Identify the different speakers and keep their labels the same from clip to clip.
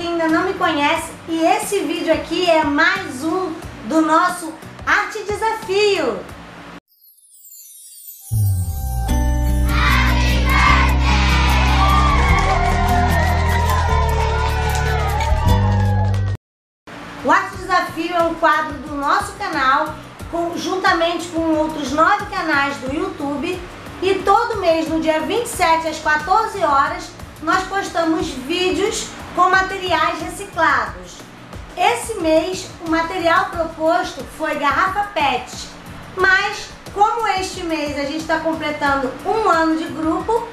Speaker 1: que ainda não me conhece e esse vídeo aqui é mais um do nosso Arte Desafio. O Arte Desafio é um quadro do nosso canal, com, juntamente com outros nove canais do YouTube. E todo mês, no dia 27 às 14 horas, nós postamos vídeos com materiais reciclados. Esse mês, o material proposto foi garrafa PET, mas como este mês a gente está completando um ano de grupo,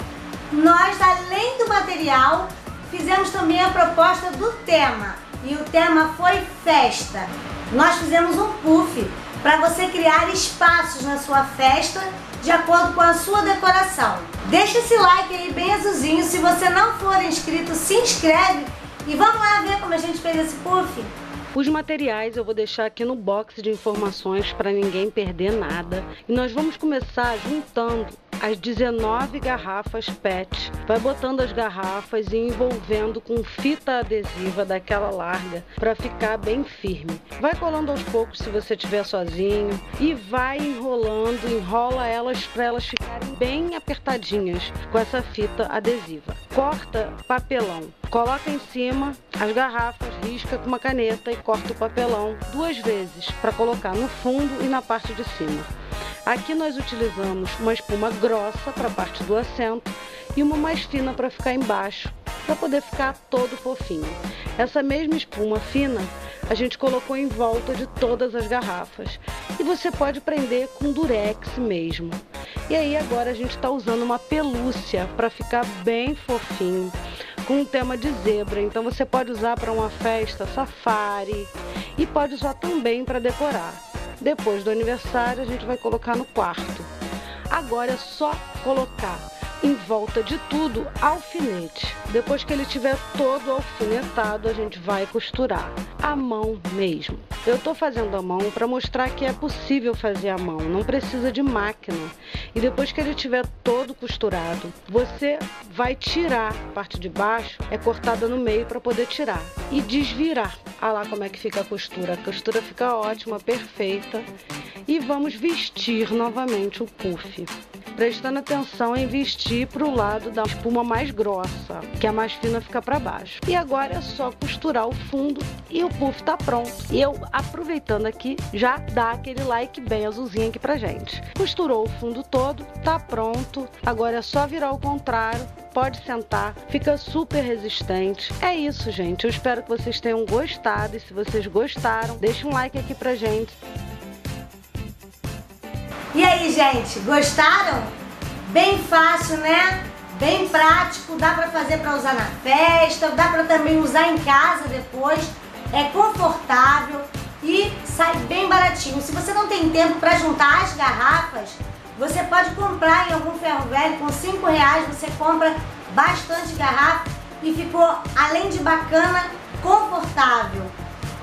Speaker 1: nós, além do material, fizemos também a proposta do tema. E o tema foi festa. Nós fizemos um puff para você criar espaços na sua festa de acordo com a sua decoração. Deixa esse like aí bem azulzinho. Se você não for inscrito, se inscreve e vamos lá ver como a gente fez esse puff.
Speaker 2: Os materiais eu vou deixar aqui no box de informações para ninguém perder nada. E nós vamos começar juntando as 19 garrafas PET. Vai botando as garrafas e envolvendo com fita adesiva daquela larga para ficar bem firme. Vai colando aos poucos se você estiver sozinho e vai enrolando, enrola elas para elas ficarem bem apertadinhas com essa fita adesiva. Corta papelão, coloca em cima as garrafas, risca com uma caneta e corta o papelão duas vezes para colocar no fundo e na parte de cima. Aqui nós utilizamos uma espuma grossa para a parte do assento e uma mais fina para ficar embaixo, para poder ficar todo fofinho. Essa mesma espuma fina a gente colocou em volta de todas as garrafas e você pode prender com durex mesmo. E aí agora a gente está usando uma pelúcia para ficar bem fofinho com um tema de zebra. Então você pode usar para uma festa safari e pode usar também para decorar. Depois do aniversário, a gente vai colocar no quarto. Agora é só colocar em volta de tudo alfinete. Depois que ele tiver todo alfinetado, a gente vai costurar a mão mesmo. Eu tô fazendo a mão para mostrar que é possível fazer a mão, não precisa de máquina. E depois que ele tiver todo costurado, você vai tirar a parte de baixo, é cortada no meio para poder tirar e desvirar. Ah lá como é que fica a costura. A costura fica ótima, perfeita. E vamos vestir novamente o puff prestando atenção em vestir para o lado da espuma mais grossa, que a mais fina fica para baixo. E agora é só costurar o fundo e o puff tá pronto. E eu, aproveitando aqui, já dá aquele like bem azulzinho aqui pra gente. Costurou o fundo todo, tá pronto. Agora é só virar o contrário pode sentar, fica super resistente. É isso, gente. Eu espero que vocês tenham gostado e se vocês gostaram, deixa um like aqui pra gente.
Speaker 1: E aí, gente, gostaram? Bem fácil, né? Bem prático, dá pra fazer pra usar na festa, dá pra também usar em casa depois. É confortável e sai bem baratinho. Se você não tem tempo para juntar as garrafas, você pode comprar em algum ferro velho com 5 reais, você compra bastante garrafa e ficou, além de bacana, confortável.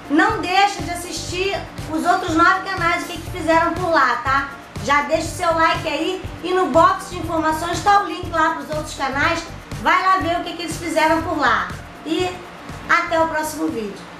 Speaker 1: Não deixa de assistir os outros nove canais, que fizeram por lá, tá? Já deixa o seu like aí e no box de informações está o link lá para os outros canais. Vai lá ver o que, que eles fizeram por lá. E até o próximo vídeo.